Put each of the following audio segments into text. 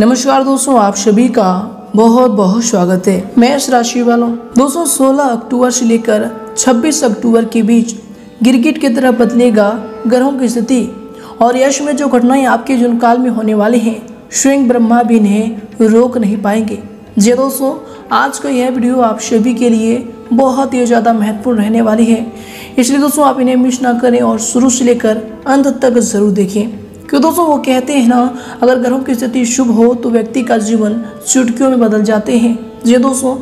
नमस्कार दोस्तों, आप सभी का बहुत बहुत स्वागत है। मेष राशि वालों। दोस्तों 16 अक्टूबर से लेकर 26 अक्टूबर के बीच गिरगिट की तरह बदलेगा ग्रहों की स्थिति। और यश में जो घटनाएँ आपके जीवन काल में होने वाले हैं स्वयं ब्रह्मा भी इन्हें रोक नहीं पाएँगे। जी दोस्तों, आज का यह वीडियो आप सभी के लिए बहुत ही ज़्यादा महत्वपूर्ण रहने वाली है। इसलिए दोस्तों, आप इन्हें मिस ना करें और शुरू से लेकर अंत तक ज़रूर देखें। क्यों दोस्तों, वो कहते हैं ना, अगर ग्रहों की स्थिति शुभ हो तो व्यक्ति का जीवन चुटकियों में बदल जाते हैं। जी दोस्तों,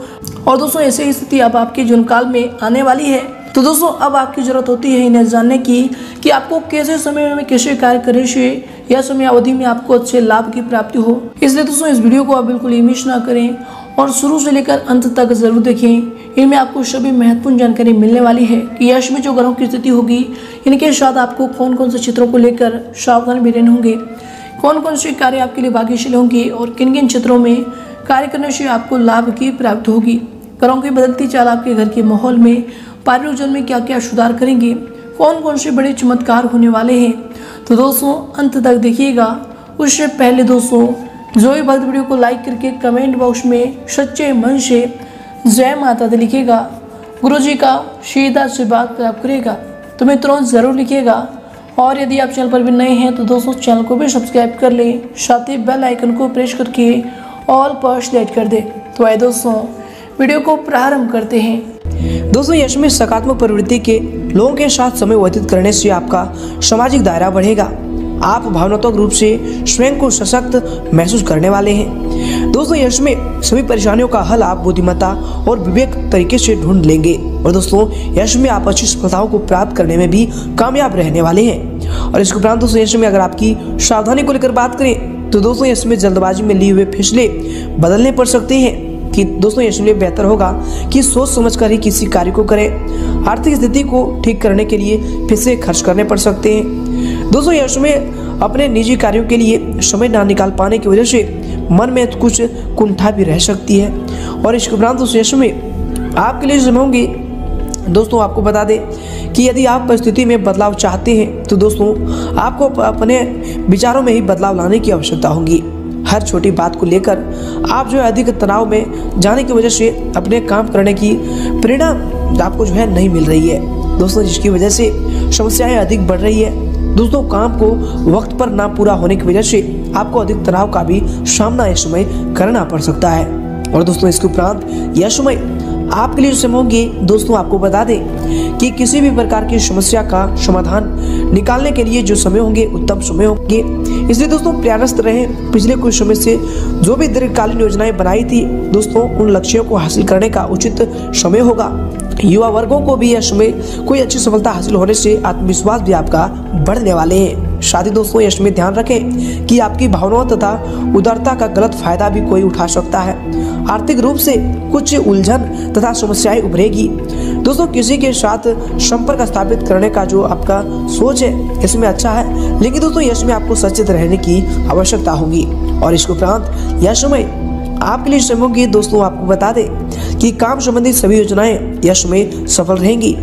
और दोस्तों, ऐसी स्थिति अब आपके जीवन काल में आने वाली है। तो दोस्तों, अब आपकी ज़रूरत होती है इन्हें जानने की कि आपको कैसे समय में कैसे कार्य करने से या समय अवधि में आपको अच्छे लाभ की प्राप्ति हो। इसलिए दोस्तों, इस वीडियो को आप बिल्कुल ही मिस ना करें और शुरू से लेकर अंत तक ज़रूर देखें इनमें आपको सभी महत्वपूर्ण जानकारी मिलने वाली है कि यश में जो ग्रहों की स्थिति होगी, इनके साथ आपको कौन कौन से क्षेत्रों को लेकर सावधान भी रहने होंगे। कौन कौन से कार्य आपके लिए भाग्यशील होंगे और किन किन क्षेत्रों में कार्य करने से आपको लाभ की प्राप्ति होगी। ग्रहों की बदलती चाल आपके घर के माहौल में, पारिवारिक जीवन में क्या क्या सुधार करेंगे कौन कौन से बड़े चमत्कार होने वाले हैं? तो दोस्तों, अंत तक देखिएगा। उससे पहले दोस्तों जो भी भक्त वीडियो को लाइक करके कमेंट बॉक्स में सच्चे मन से जय माता दी लिखेगा। गुरु जी का सीधा से बात प्राप्त करेगा। तो मित्रों ज़रूर लिखिएगा और यदि आप चैनल पर भी नए हैं तो दोस्तों चैनल को भी सब्सक्राइब कर लें, साथ ही बेल आइकन को प्रेस करके ऑल पर सिलेक्ट कर दे। तो आए दोस्तों, वीडियो को प्रारंभ करते हैं। दोस्तों, यश में सकारात्मक प्रवृत्ति के लोगों के साथ समय व्यतीत करने से आपका सामाजिक दायरा बढ़ेगा। आप भावनात्मक रूप से स्वयं को सशक्त महसूस करने वाले हैं। दोस्तों, यश में सभी परेशानियों का हल आप बुद्धिमत्ता और विवेक तरीके से ढूंढ लेंगे। और दोस्तों, यश में आप अच्छी सफलताओं को प्राप्त करने में भी कामयाब रहने वाले हैं। और इसके उपरांत दोस्तों, यश में अगर आपकी सावधानी को लेकर बात करें तो दोस्तों इसमें जल्दबाजी में लिए हुए फैसले बदलने पड़ सकते हैं। कि दोस्तों इसलिए बेहतर होगा कि सोच समझकर ही किसी कार्य को करें। आर्थिक स्थिति को ठीक करने के लिए पैसे खर्च करने पड़ सकते हैं। दोस्तों यश में अपने निजी कार्यों के लिए समय ना निकाल पाने की वजह से मन में कुछ कुंठा भी रह सकती है। और इसके उपरांत उस यश में आपके लिए समय होंगी। दोस्तों, आपको बता दें कि यदि आप परिस्थिति में बदलाव चाहते हैं तो दोस्तों, आपको अपने विचारों में ही बदलाव लाने की आवश्यकता होगी। हर छोटी बात को लेकर आप जो है अधिक तनाव में जाने की वजह से अपने काम करने की प्रेरणा आपको जो है नहीं मिल रही है। दोस्तों, जिसकी वजह से समस्याएँ अधिक बढ़ रही है। दोस्तों, काम को वक्त पर ना पूरा होने की वजह से आपको अधिक तनाव का भी सामना इस समय करना पड़ सकता है। और दोस्तों, इसके उपरांत यह समय आपके लिए समय होंगे, दोस्तों, आपको बता दें कि किसी भी प्रकार की समस्या का समाधान निकालने के लिए जो समय होंगे, उत्तम समय होंगे। इसलिए दोस्तों, प्रयासरत रहे। पिछले कुछ समय से जो भी दीर्घकालीन योजनाएँ बनाई थी, दोस्तों, उन लक्ष्यों को हासिल करने का उचित समय होगा। युवा वर्गों को भी यश में कोई अच्छी सफलता हासिल होने से आत्मविश्वास भी आपका बढ़ने वाले हैं। शादी दोस्तों, यश में ध्यान रखें कि आपकी भावनाओं तथा उदारता का गलत फ़ायदा भी कोई उठा सकता है। आर्थिक रूप से कुछ उलझन तथा समस्याएँ उभरेगी। दोस्तों, किसी के साथ संपर्क स्थापित करने का जो आपका सोच है, इसमें अच्छा है। लेकिन दोस्तों, यश में आपको सचेत रहने की आवश्यकता होगी। और इसके उपरांत यश समय आपके लिए समय की दोस्तों आपको बता दें कि काम संबंधित सभी योजनाएँ यश में सफल रहेंगी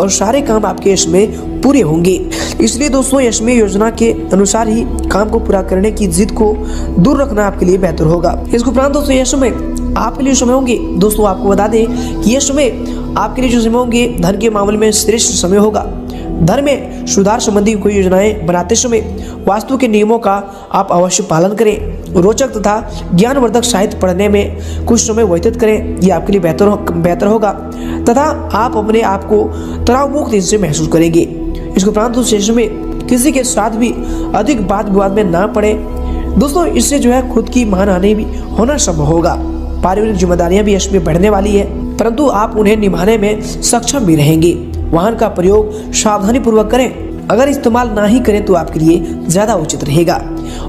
और सारे काम आपके यश में पूरे होंगे। इसलिए दोस्तों, यश में योजना के अनुसार ही काम को पूरा करने की जिद को दूर रखना आपके लिए बेहतर होगा। इसके उपरांत दोस्तों, यश में आपके लिए समय होंगे। दोस्तों, आपको बता दें कि यह समय आपके लिए जो समय होंगे, धन के मामले में श्रेष्ठ समय होगा। धर्म में सुधार संबंधी कोई योजनाएँ बनाते समय वास्तु के नियमों का आप अवश्य पालन करें। रोचक तथा ज्ञानवर्धक साहित्य पढ़ने में कुछ समय व्यतीत करें, यह आपके लिए बेहतर बेहतर होगा। तथा आप अपने आप को तनाव मुक्त इससे महसूस करेंगे। इसके उपरांत उस में किसी के साथ भी अधिक बात विवाद में ना पड़े। दोस्तों, इससे जो है खुद की मान आने भी होना संभव होगा। पारिवारिक जिम्मेदारियाँ भी इसमें बढ़ने वाली है, परंतु आप उन्हें निभाने में सक्षम भी रहेंगे। वाहन का प्रयोग सावधानी पूर्वक करें। अगर इस्तेमाल ना ही करें तो आपके लिए ज़्यादा उचित रहेगा।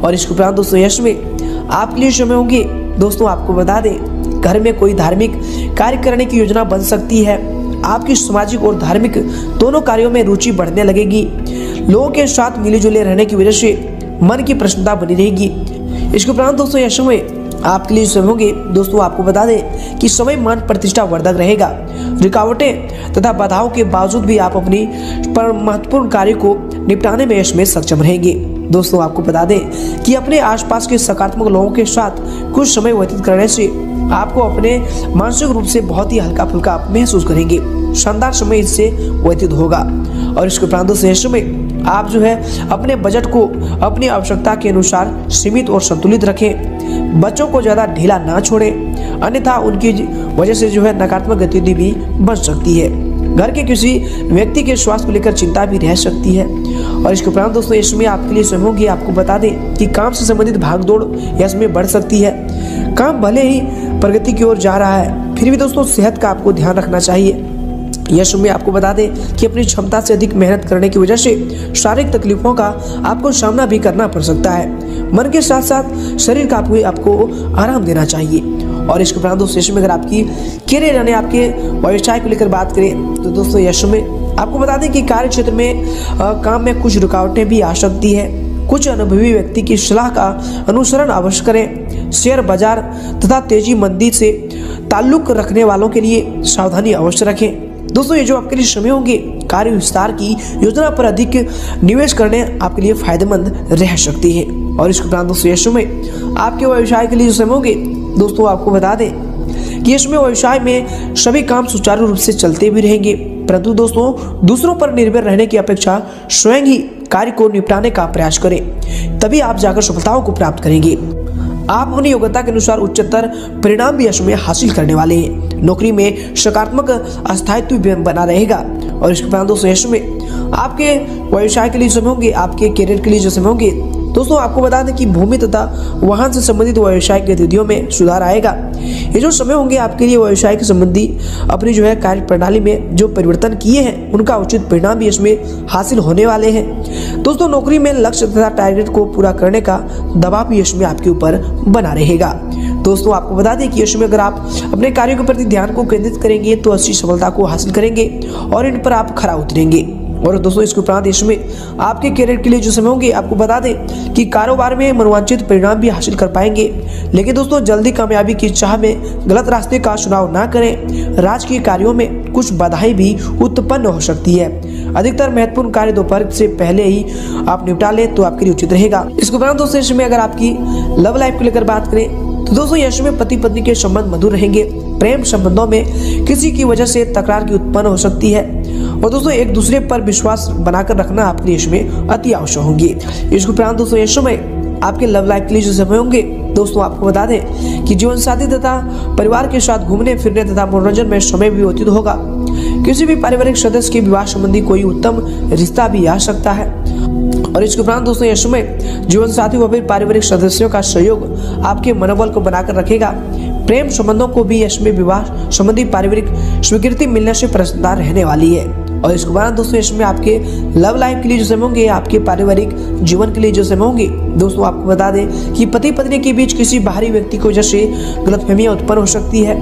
और इसके उपरांत दोस्तों, यश में आपके लिए समय होंगे। दोस्तों, आपको बता दें, घर में कोई धार्मिक कार्य करने की योजना बन सकती है। आपकी सामाजिक और धार्मिक दोनों कार्यों में रुचि बढ़ने लगेगी। लोगों के साथ मिले जुले रहने की वजह से मन की प्रसन्नता बनी रहेगी। इसके उपरांत दोस्तों, यश में आपके लिए समय होंगे। दोस्तों, आपको बता दें कि समय, मान, प्रतिष्ठा, वर्धक रहेगा। रुकावटें तथा बाधाओं के बावजूद भी आप अपनी पर महत्वपूर्ण कार्य को निपटाने में इसमें सक्षम रहेंगे। दोस्तों, आपको बता दें कि अपने आसपास के सकारात्मक लोगों के साथ कुछ समय व्यतीत करने से आपको अपने मानसिक रूप से बहुत ही हल्का फुल्का महसूस करेंगे। शानदार समय इससे व्यतीत होगा और इसके उपरांत से समय आप जो है अपने बजट को अपनी आवश्यकता के अनुसार सीमित और संतुलित रखें। बच्चों को ज़्यादा ढीला ना छोड़ें। अन्यथा उनकी वजह से जो है नकारात्मक गतिविधि भी बढ़ सकती है। घर के किसी व्यक्ति के स्वास्थ्य को लेकर चिंता भी रह सकती है। और इसके उपरांत दोस्तों, इसमें आपके लिए समय होगी। आपको बता दें कि काम से संबंधित भागदौड़ यह इसमें बढ़ सकती है। काम भले ही प्रगति की ओर जा रहा है, फिर भी दोस्तों सेहत का आपको ध्यान रखना चाहिए। यश में आपको बता दें कि अपनी क्षमता से अधिक मेहनत करने की वजह से शारीरिक तकलीफों का आपको सामना भी करना पड़ सकता है। मन के साथ साथ शरीर का आपको आपको आराम देना चाहिए। और इसके उपरांत दोस्तों यशु में अगर आपकी करियर यानी आपके व्यवसाय को लेकर बात करें तो दोस्तों यश में आपको बता दें कि कार्य क्षेत्र में आ, काम में कुछ रुकावटें भी आ सकती है। कुछ अनुभवी व्यक्ति की सलाह का अनुसरण अवश्य करें। शेयर बाज़ार तथा तेज़ी मंदी से ताल्लुक रखने वालों के लिए सावधानी अवश्य रखें। दोस्तों, ये जो आपके लिए समय होंगे कार्य विस्तार की योजना पर अधिक निवेश करने आपके लिए फ़ायदेमंद रह सकती है। और इसके उपरांत दोस्तों ये समय आपके व्यवसाय के लिए जो समय होंगे, दोस्तों, आपको बता दें कि इसमें व्यवसाय में सभी काम सुचारू रूप से चलते भी रहेंगे। परंतु दोस्तों, दूसरों पर निर्भर रहने की अपेक्षा स्वयं ही कार्य को निपटाने का प्रयास करें, तभी आप जाकर सफलताओं को प्राप्त करेंगे। आप अपनी योग्यता के अनुसार उच्चतर परिणाम भी इसमें हासिल करने वाले हैं। नौकरी में सकारात्मक अस्थायित्व बना रहेगा। और इसके बाद दोस्तों, यश में आपके व्यवसाय के लिए समय होंगे, आपके करियर के लिए जो समय होंगे, दोस्तों, आपको बता दें कि भूमि तथा वाहन से संबंधित व्यवसायिक गतिविधियों में सुधार आएगा। ये जो समय होंगे आपके लिए व्यवसाय के संबंधी अपनी जो है कार्य प्रणाली में जो परिवर्तन किए हैं, उनका उचित परिणाम भी इसमें हासिल होने वाले हैं। दोस्तों, नौकरी में लक्ष्य तथा टारगेट को पूरा करने का दबाव भी इसमें आपके ऊपर बना रहेगा। दोस्तों, आपको बता दें कि इसमें अगर आप अपने कार्यों के प्रति ध्यान को केंद्रित करेंगे तो अच्छी सफलता को हासिल करेंगे और इन पर आप खरा उतरेंगे। और दोस्तों, इसके उपरांत इसमें आपके करियर के लिए जो समय होंगे, आपको बता दें कि कारोबार में मनोवांछित परिणाम भी हासिल कर पाएँगे। लेकिन दोस्तों, जल्दी कामयाबी की चाह में गलत रास्ते का चुनाव ना करें। राजकीय कार्यों में कुछ बाधाएँ भी उत्पन्न हो सकती है। अधिकतर महत्वपूर्ण कार्य दोपहर से पहले ही आप निपटा लें तो आपके लिए उचित रहेगा। इसके उपरांत दोस्तों इसमें अगर आपकी लव लाइफ को लेकर बात करें तो दोस्तों यश में पति पत्नी के संबंध मधुर रहेंगे। प्रेम संबंधों में किसी की वजह से तकरार की उत्पन्न हो सकती है। और दोस्तों, एक दूसरे पर विश्वास बनाकर रखना आपके लिए इसमें अति आवश्यक होंगे। इसके उपरांत दोस्तों ये समय आपके लव लाइफ के लिए जो समय होंगे, दोस्तों, आपको बता दें कि जीवन साथी तथा परिवार के साथ घूमने, फिरने तथा मनोरंजन में समय भी व्यतीत होगा। किसी भी पारिवारिक सदस्य के विवाह संबंधी कोई उत्तम रिश्ता भी आ सकता है। और इसके उपरांत दोस्तों यह समय जीवन साथी व फिर पारिवारिक सदस्यों का सहयोग आपके मनोबल को बनाकर रखेगा। प्रेम संबंधों को भी इसमें विवाह संबंधी पारिवारिक स्वीकृति मिलने से प्रसन्नता रहने वाली है। और इसके बाद दोस्तों इसमें आपके लव लाइफ के लिए जो समय होंगे, आपके पारिवारिक जीवन के लिए जो समय होंगे, दोस्तों, आपको बता दें कि पति पत्नी के बीच किसी बाहरी व्यक्ति की वजह से गलतफहमियाँ उत्पन्न हो सकती है।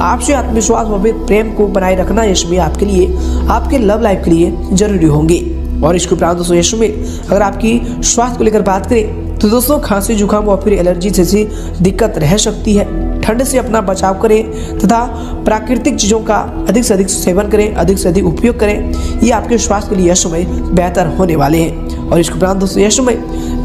आपसे आत्मविश्वास व प्रेम को बनाए रखना इसमें आपके लिए, आपके लव लाइफ के लिए ज़रूरी होंगे। और इसके उपरांत दोस्तों, यश में अगर आपकी स्वास्थ्य को लेकर बात करें तो दोस्तों, खांसी, जुकाम और फिर एलर्जी जैसी दिक्कत रह सकती है। ठंड से अपना बचाव करें तथा प्राकृतिक चीज़ों का अधिक से अधिक सेवन करें अधिक से अधिक उपयोग करें। ये आपके स्वास्थ्य के लिए यह समय बेहतर होने वाले हैं। और इसके उपरांत दोस्तों, यह समय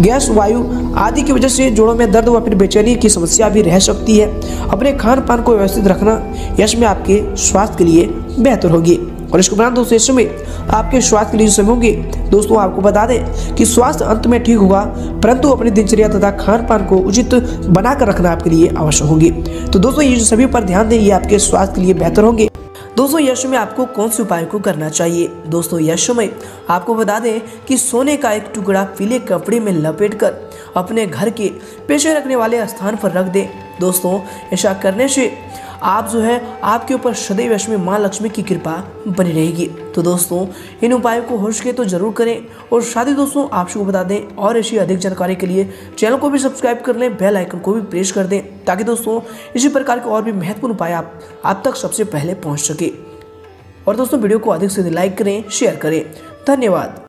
गैस, वायु आदि की वजह से जोड़ों में दर्द व फिर बेचैनी की समस्या भी रह सकती है। अपने खान पान को व्यवस्थित रखना यश में आपके स्वास्थ्य के लिए बेहतर होगी। और इसके उपरांत दोस्तों इस समय आपके स्वास्थ्य के लिए समय होंगे, दोस्तों आपको बता दें कि स्वास्थ्य अंत में ठीक होगा, परंतु अपनी दिनचर्या तथा खान पान को उचित बनाकर रखना आपके लिए आवश्यक होंगे। तो दोस्तों, ये सभी पर ध्यान दें, ये आपके स्वास्थ्य के लिए बेहतर होंगे। दोस्तों, यश में आपको कौन से उपाय को करना चाहिए? दोस्तों, यश में आपको बता दें कि सोने का एक टुकड़ा पीले कपड़े में लपेटकर अपने घर के पेशे रखने वाले स्थान पर रख दें। दोस्तों, ऐसा करने से आप जो है, आपके ऊपर सदैव में माँ लक्ष्मी की कृपा बनी रहेगी। तो दोस्तों, इन उपायों को हो सके तो ज़रूर करें और शादी दोस्तों, आप सबको बता दें, और ऐसी अधिक जानकारी के लिए चैनल को भी सब्सक्राइब कर लें, बेल आइकन को भी प्रेस कर दें, ताकि दोस्तों, इसी प्रकार के और भी महत्वपूर्ण उपाय आप आप तक सबसे पहले पहुँच सके। और दोस्तों, वीडियो को अधिक से अधिक लाइक करें, शेयर करें। धन्यवाद।